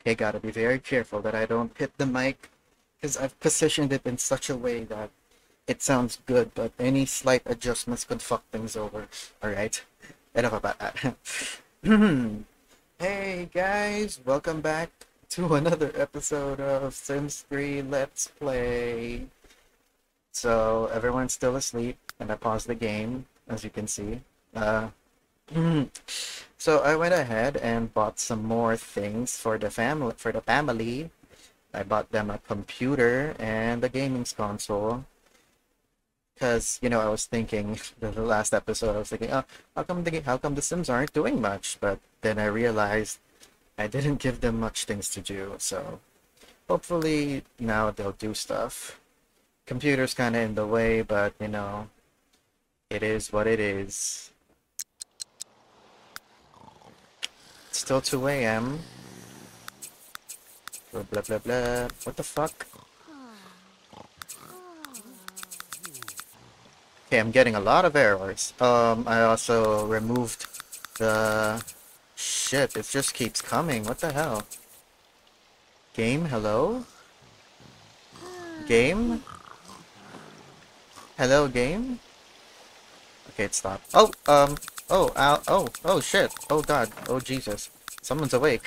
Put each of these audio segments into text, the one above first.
Okay, gotta be very careful that I don't hit the mic because I've positioned it in such a way that it sounds good, but any slight adjustments could fuck things over. Alright, enough about that. hey guys, welcome back to another episode of Sims 3 Let's Play. So, everyone's still asleep, and I paused the game, as you can see. Uh, Mm. so I went ahead and bought some more things for the family. For the family, I bought them a computer and a gaming console. Because you know, I was thinking the, the last episode, I was thinking, oh, how come the how come the Sims aren't doing much? But then I realized I didn't give them much things to do. So hopefully now they'll do stuff. Computer's kind of in the way, but you know, it is what it is. It's still 2 a.m. Blah blah blah blah. What the fuck? Okay, I'm getting a lot of errors. Um, I also removed the... Shit, it just keeps coming. What the hell? Game, hello? Game? Hello, game? Okay, it stopped. Oh, um, oh, ow, oh, oh shit. Oh god, oh Jesus. Someone's awake.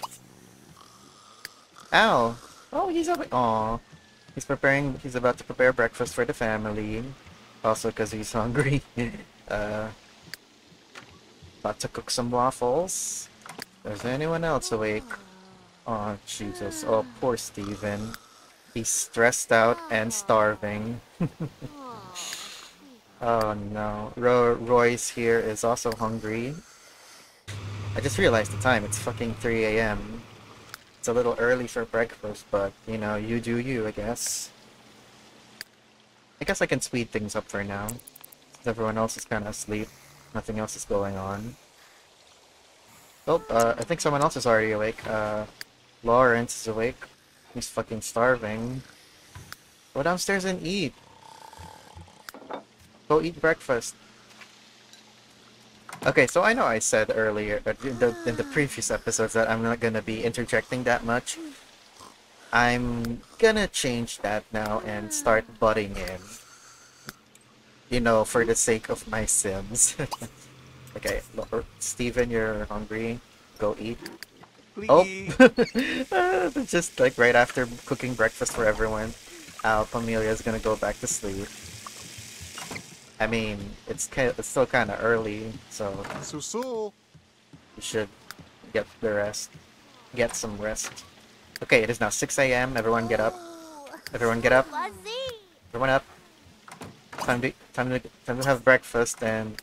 Ow! Oh, he's awake. Aw. He's preparing, he's about to prepare breakfast for the family. Also because he's hungry. uh, about to cook some waffles. Is anyone else awake? Oh, Jesus. Oh, poor Steven. He's stressed out and starving. oh no. Ro Royce here is also hungry. I just realized the time. It's fucking 3 a.m. It's a little early for breakfast, but, you know, you do you, I guess. I guess I can speed things up for now. Since everyone else is kind of asleep. Nothing else is going on. Oh, uh, I think someone else is already awake. Uh, Lawrence is awake. He's fucking starving. Go downstairs and eat. Go eat breakfast. Okay, so I know I said earlier, in the, in the previous episodes, that I'm not gonna be interjecting that much. I'm gonna change that now and start butting in. You know, for the sake of my Sims. okay, er, Steven, you're hungry. Go eat. Oh! Ah, just like right after cooking breakfast for everyone, Al Pamelia's gonna go back to sleep. I mean, it's it's still kind of early, so Susul. you should get the rest. Get some rest. Okay, it is now 6 a.m. Everyone get up. Everyone get up. Everyone up. Time to time to time to have breakfast and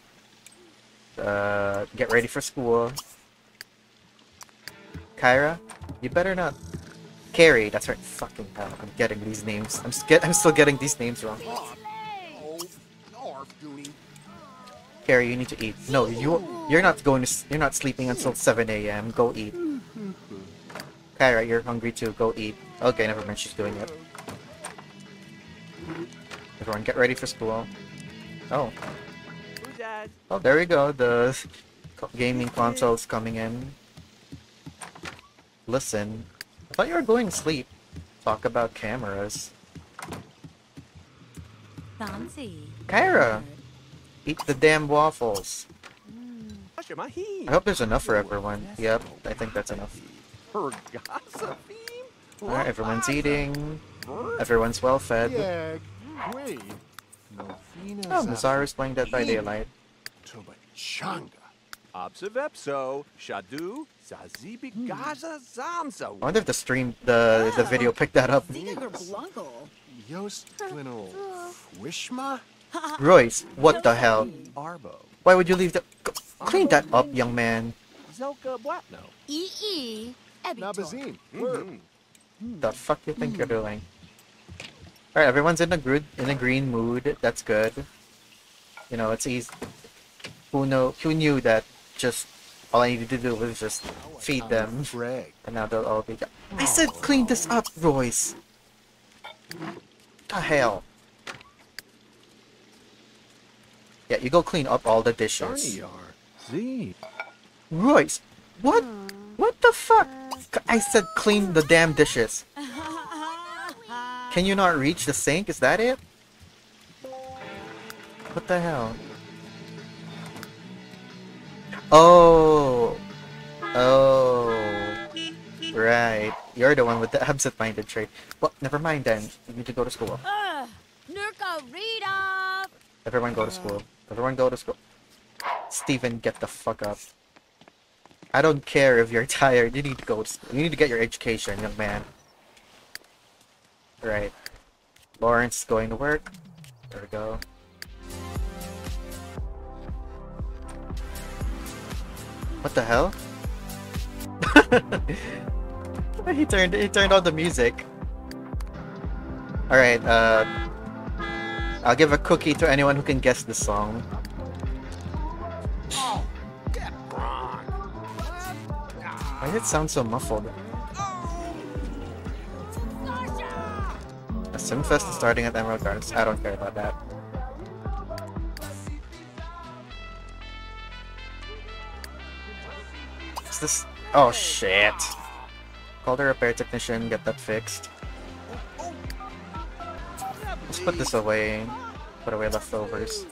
uh, get ready for school. Kyra, you better not. Carrie, that's right. Fucking hell, I'm getting these names. I'm get I'm still getting these names wrong. Carrie, you need to eat. No, you you're not going to you're not sleeping until 7 a.m. Go eat. Kyra, you're hungry too. Go eat. Okay, never mind. She's doing it. Everyone, get ready for school. Oh. Oh, there we go. The gaming console's coming in. Listen. I thought you were going to sleep. Talk about cameras. Fancy. Kyra! Eat the damn waffles. I hope there's enough for everyone. Yep, I think that's enough. Alright, everyone's eating. Everyone's well fed. Oh, Mazara's playing Dead by Daylight. Observepso, Shadu, Zazibi Gaza Zamza. I wonder if the stream, the the video picked that up. Wishma? Royce, what the hell? Why would you leave the... Go- Clean that up, young man. Zelka Blatno. EE. The fuck you think you're doing? Alright, everyone's in a good in a green mood. That's good. You know, it's easy. Who know? Who knew that? Just all I needed to do was just feed them, and now they'll all be. I said clean this up, Royce. What The hell? Yeah, you go clean up all the dishes. Z. Royce, what? What the fuck? I said clean the damn dishes. Can you not reach the sink? Is that it? What the hell? Oh. Oh. Right. You're the one with the absent-minded trait. Well, never mind then. You need to go to school. Nurka read up. Everyone go to school. Everyone go to school. Steven, get the fuck up. I don't care if you're tired. You need to go to school. You need to get your education, young man. Right. Lawrence going to work. There we go. What the hell? he turned he turned on the music. Alright, uh I'll give a cookie to anyone who can guess the song. Why did it sound so muffled? A Simfest is starting at Emerald Gardens. I don't care about that. Is this? Oh shit! Call the repair technician. Get that fixed. Let's put this away. Put away leftovers.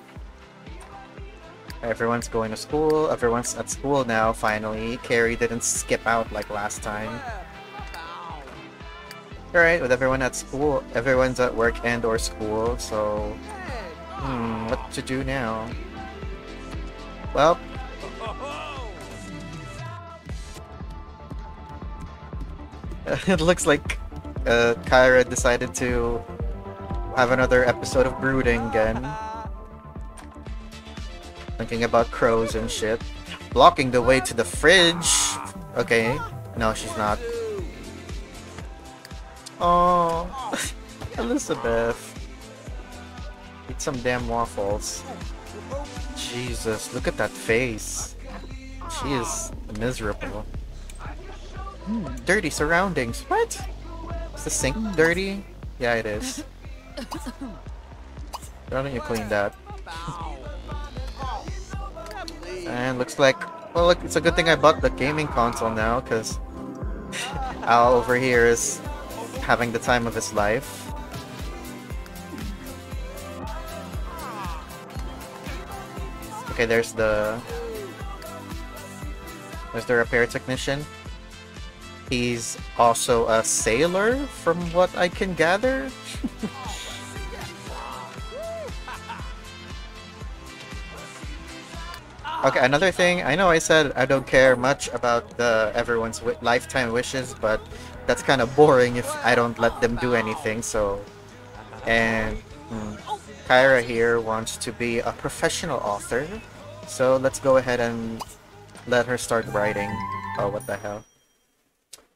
Everyone's going to school. Everyone's at school now, finally. Carrie didn't skip out like last time. Alright, with everyone at school, everyone's at work and or school, so... Hmm, what to do now? Well... it looks like uh, Kyra decided to have another episode of Brooding again. Thinking about crows and shit. Blocking the way to the fridge. Okay. No, she's not. Oh, Elizabeth. Eat some damn waffles. Jesus, look at that face. She is miserable. Hmm, dirty surroundings. What? Is the sink dirty? Yeah, it is. Why don't you clean that? And looks like, well, look, it's a good thing I bought the gaming console now, because Al over here is having the time of his life. Okay, there's the there's the repair technician. He's also a sailor, from what I can gather. Okay, another thing. I know I said I don't care much about the everyone's lifetime wishes, but that's kind of boring if I don't let them do anything. So, and hmm, Kyra here wants to be a professional author, so let's go ahead and let her start writing. Oh, what the hell!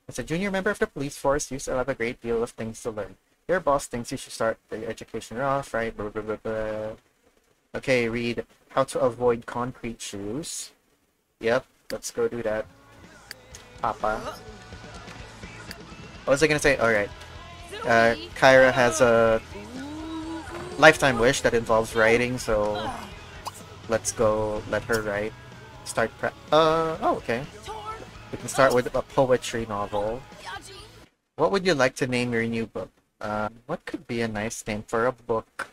As a junior member of the police force, you still have a great deal of things to learn. Your boss thinks you should start your education off, right? Blah, blah, blah. Okay, read how to avoid concrete shoes. Yep, let's go do that. Papa. What was I gonna say? Alright. Uh, Kyra has a lifetime wish that involves writing, so let's go let her write. Start pre- Uh, oh, okay. We can start with a poetry novel. What would you like to name your new book? Uh, what could be a nice name for a book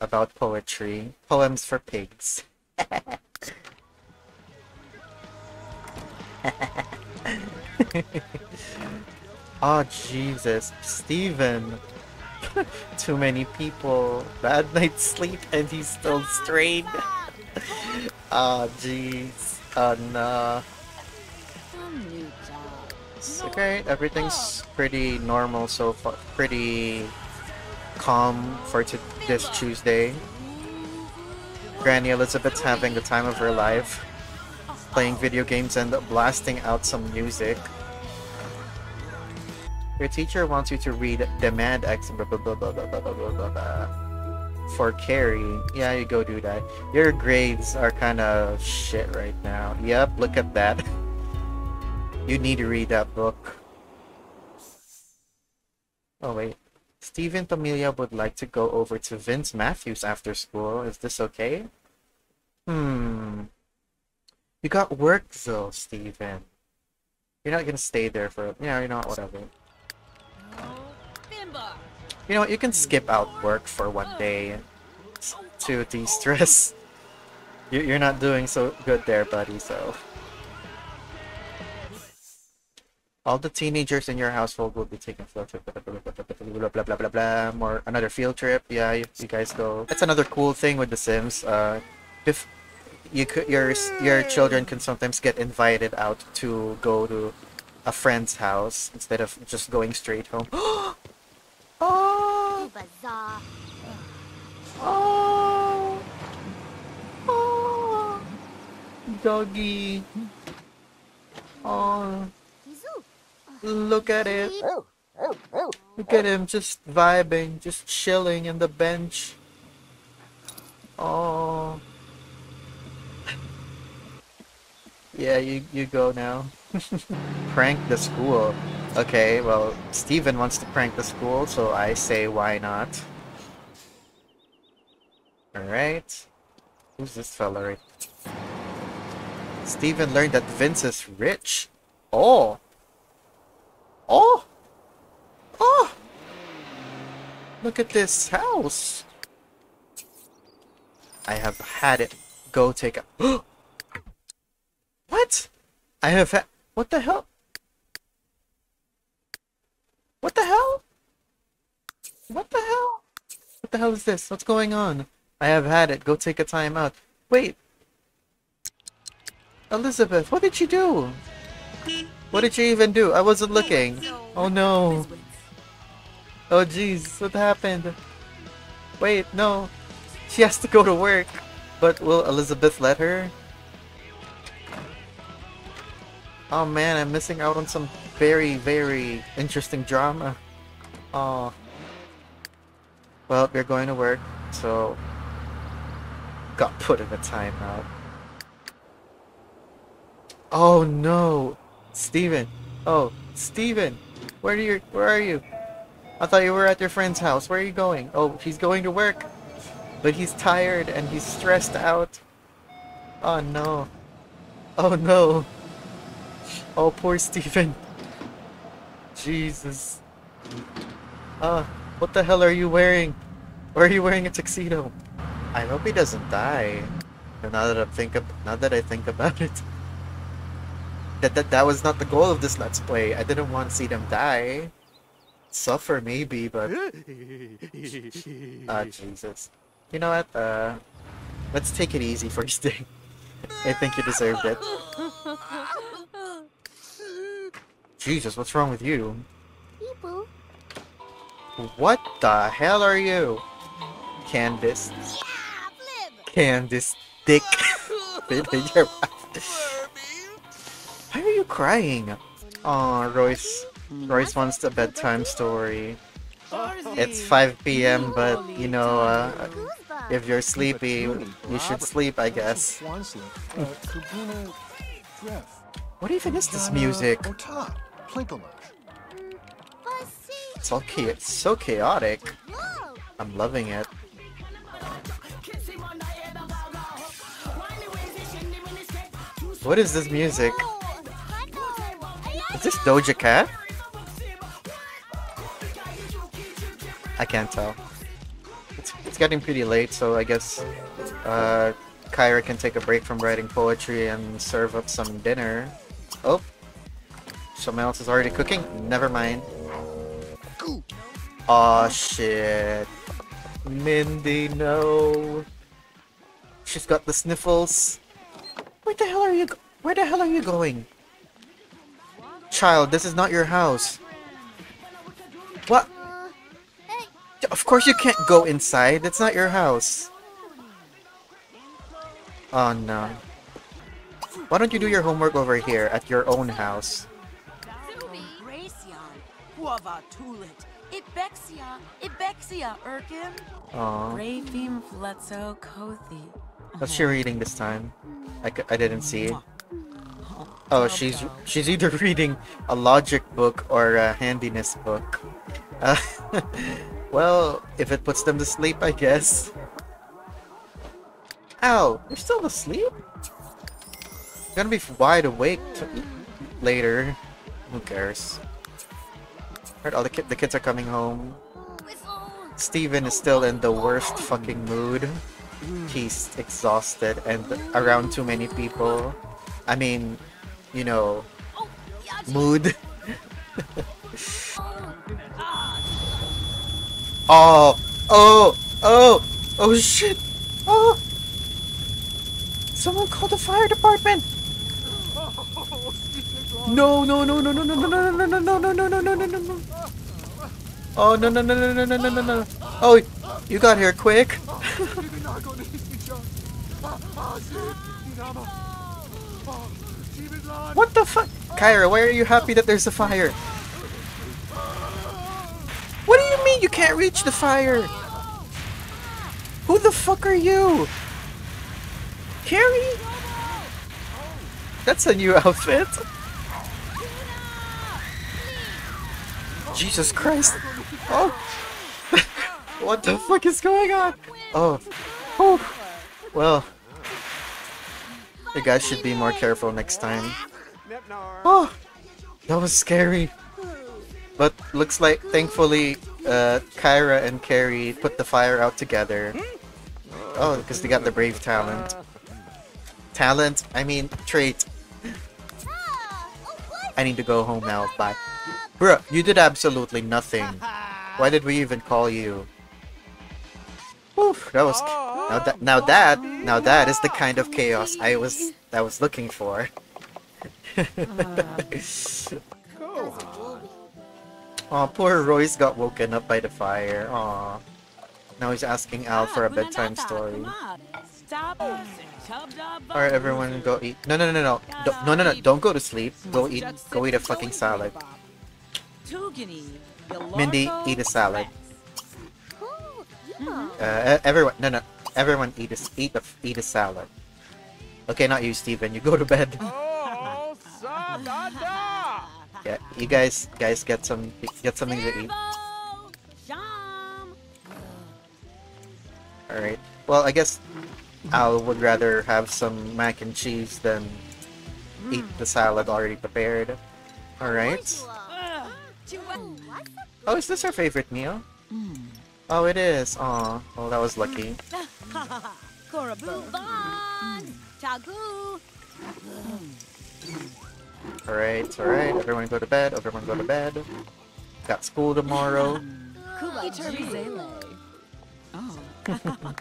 about poetry? Poems for pigs. oh Jesus, Steven. Too many people. Bad night's sleep and he's still strayed. oh ah, jeez. Ah, oh no. It's okay, everything's pretty normal so far. Pretty calm for this Tuesday. Granny Elizabeth's having the time of her life, playing video games and blasting out some music. Your teacher wants you to read Demand X blah, blah, blah, blah, blah, blah, blah, blah, blah. for Carrie. Yeah, you go do that. Your grades are kind of shit right now. Yep, look at that. you need to read that book. Oh wait. Stephen Familia would like to go over to Vince Matthews after school. Is this okay? Hmm. You got work though, Stephen. You're not gonna stay there for you know, you're not whatever. You know what, you can skip out work for one day to de-stress. You- You're not doing so good there, buddy, so... All the teenagers in your household will be taking field trip, blah, blah, blah, blah, blah, blah, blah, blah, blah, more another field trip. Yeah, you, you guys go. That's another cool thing with The Sims. Uh, if you could, your your children can sometimes get invited out to go to a friend's house instead of just going straight home. oh, oh, oh, doggy. Oh, look at it. Look at him just vibing, just chilling in the bench. Oh. Yeah, you you go now. prank the school. Okay, well, Steven wants to prank the school, so I say why not. Alright. Who's this fella right? Steven learned that Vince is rich. Oh! Oh! Oh! Look at this house! I have had it. Go take a. what? I have had. What the hell? What the hell? What the hell? What the hell is this? What's going on? I have had it. Go take a time out. Wait. Elizabeth, what did you do? What did you even do? I wasn't looking. Oh no. Oh jeez, what happened? Wait, no. She has to go to work. But will Elizabeth let her? Oh man, I'm missing out on some very, very interesting drama. Oh. Well, you're going to work, so got put in a timeout. Oh no, Steven. Oh, Steven. Where are you? Where are you? I thought you were at your friend's house. Where are you going? Oh, he's going to work. But he's tired and he's stressed out. Oh no. Oh no. Oh, poor Steven. Jesus. Ah, what the hell are you wearing? Why are you wearing a tuxedo? I hope he doesn't die. Now that I think ab- now that I think about it, that that that was not the goal of this let's play. I didn't want to see them die. Suffer maybe, but ah Jesus. You know what? Uh, let's take it easy first day. I think you deserved it. Jesus, what's wrong with you? People. What the hell are you? Candace. Candace Dick. Why are you crying? Aw, Royce. Royce wants a bedtime story. It's 5 p.m., but you know, uh, if you're sleepy, you should sleep, I guess. What even is this music? It's all cha- it's so chaotic. I'm loving it. What is this music? Is this Doja Cat? I can't tell. It's, it's getting pretty late, so I guess uh, Kyra can take a break from writing poetry and serve up some dinner. Oh, someone else is already cooking? Never mind. Aw, shit. Mindy, no. She's got the sniffles. Where the hell are you? Where the hell are you going? Child, this is not your house. What? Of course you can't go inside. It's not your house. Oh no. Why don't you do your homework over here at your own house? Gracian, Huava Tulit, Ibexia, Ibexia, Urkin, Aw. Rafim Fletzo Kothi. What's she reading this time? I, c- I didn't see. Oh, she's she's either reading a logic book or a handiness book. Uh, well, if it puts them to sleep, I guess. Ow, you're still asleep? You're gonna be wide awake t- later. Who cares? Alright, all the, ki- the kids are coming home. Steven is still in the worst fucking mood. He's exhausted and around too many people. I mean, you know, Oh, mood. oh, oh, oh, oh shit. Oh. Someone call the fire department. No no, no, no, no, no, no, no, no, no, no, no, no, no, no, no, no, no, no. Oh no no no no no no no no no! Oh, you got here quick! What the fuck? Kyra, why are you happy that there's a fire? What do you mean you can't reach the fire? Who the fuck are you? Carrie? That's a new outfit. Jesus Christ. Oh. what the fuck is going on? Oh. Oh. Well. You guys should be more careful next time. Oh. That was scary. But looks like, thankfully, uh, Kyra and Carrie put the fire out together. Oh, because they got the brave talent. Talent? I mean, trait. I need to go home now. Bye. Bruh, you did absolutely nothing. Why did we even call you? Oof, that was now that now that now that is the kind of chaos I was I was looking for. Aw, poor Royce got woken up by the fire. Aw. Now he's asking Al for a bedtime story. Stop us and tub dub Alright, everyone go eat. No, no, no, no, no. Don't- No, no, no. Don't go to sleep. Go eat. Go eat a fucking salad. Mindy, eat a salad. Cool. Yeah. Uh, everyone, no, no, everyone eat a s- eat a eat a salad. Okay, not you, Steven. You go to bed. Oh, Yeah, you guys, guys, get some, get something to eat. All right. Well, I guess Al would rather have some mac and cheese than eat the salad already prepared. All right. Ugh. Chihuahua. What's up? Oh, is this our favorite meal? Hmm. Oh, it is. Aw, well, that was lucky. Korabu. Bond. Tagu. All right, all right. Everyone go to bed. Everyone go to bed. Got school tomorrow. Kuba Oh.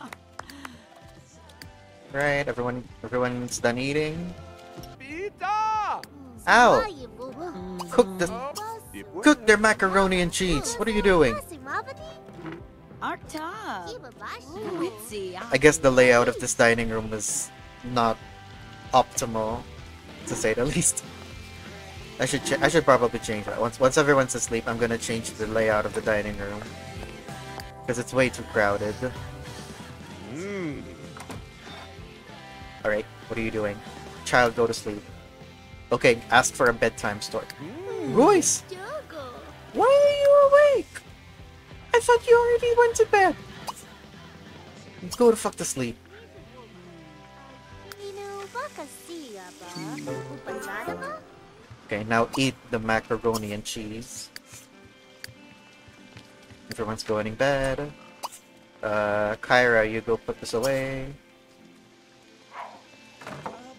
Right, everyone, everyone's done eating. Pita! Ow! Cook the, cook their macaroni and cheese. What are you doing? Arta. Witsy. I guess the layout of this dining room was not optimal, to say the least. I should ch- I should probably change that. Once once everyone's asleep, I'm gonna change the layout of the dining room because it's way too crowded. Mm. All right, what are you doing? Child, go to sleep. Okay, ask for a bedtime story. Royce, why are you awake? I thought you already went to bed. Go to fuck to sleep. Okay, now eat the macaroni and cheese. Everyone's going in bed. Uh, Kyra, you go put this away.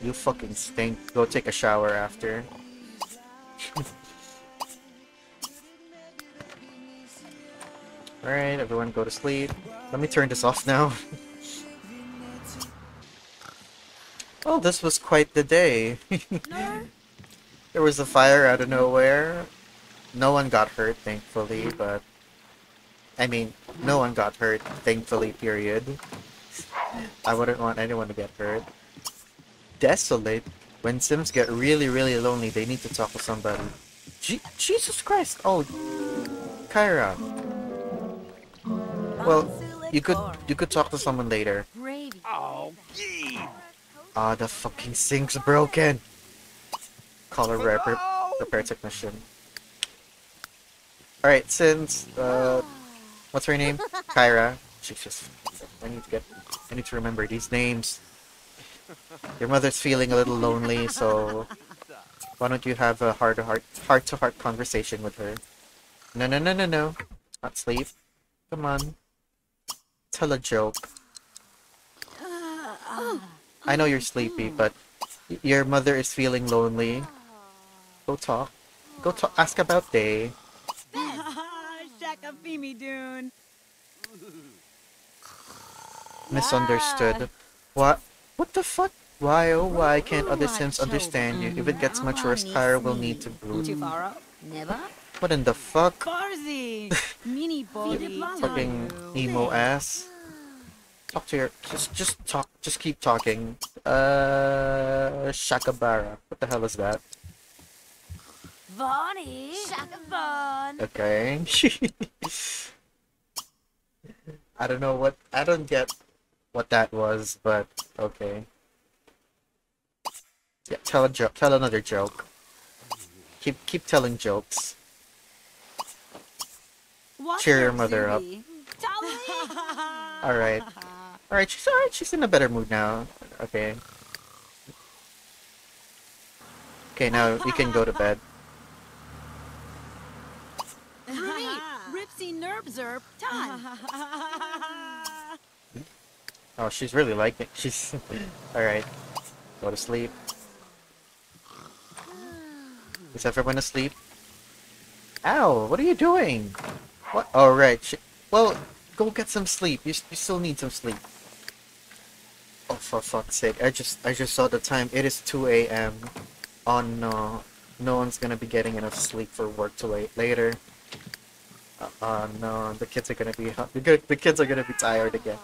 You fucking stink. Go take a shower after. Alright, everyone go to sleep. Let me turn this off now. well, this was quite the day. there was a fire out of nowhere. No one got hurt, thankfully, but... I mean, no one got hurt, thankfully, period. I wouldn't want anyone to get hurt. Desolate. When Sims get really, really lonely, they need to talk to somebody. Je- Jesus Christ! Oh, Kyra. Well, you could you could talk to someone later. Oh! Ah, the fucking sink's broken. Call a repair repair technician. All right, since uh, what's her name? Kyra. Jesus, I need to get I need to remember these names. Your mother's feeling a little lonely, so Why don't you have a heart to heart heart to heart conversation with her? No no no no no. Not sleep. Come on. Tell a joke. I know you're sleepy, but your mother is feeling lonely. Go talk. Go talk. Ask about day. Shaka Fimi Dune. Misunderstood. What? What the fuck? Why oh why can't other Sims understand you? If it gets much worse, Kyra will need to brood. Chifaro. Never? What in the fuck? Farzi. Mini Body. Fucking emo ass. Talk to your just just talk just keep talking. Uh Shakabara. What the hell is that? Bonnie. Shaka Bon. Okay. I don't know what I don't get what that was, but okay. Yeah, tell a joke tell another joke. Keep keep telling jokes. Cheer your mother up. Alright. Alright, she's alright, she's in a better mood now. Okay. Okay, now you can go to bed. Ripsy Nerb Zerp. Time. Oh, she's really liking she's alright. Go to sleep. Is everyone asleep? Ow, what are you doing? What? Oh, right. Well, go get some sleep. You, you still need some sleep. Oh, for fuck's sake. I just I just saw the time. It is 2 a.m. Oh no. No one's gonna be getting enough sleep for work till late later. Uh, uh no, the kids are gonna be the the kids are gonna be tired again.